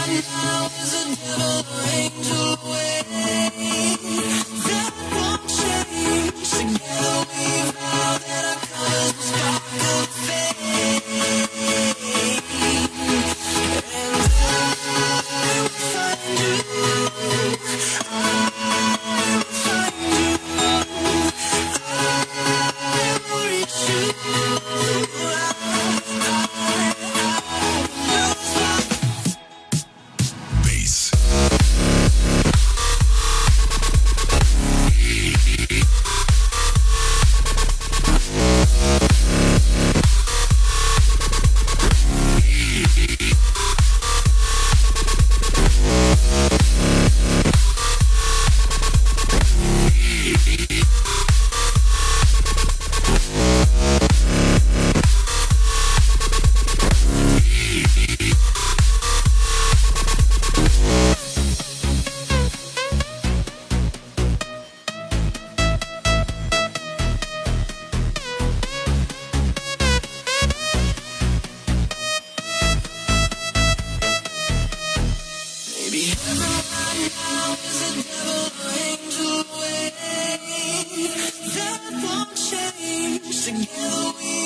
right now is a devil or angel. Sing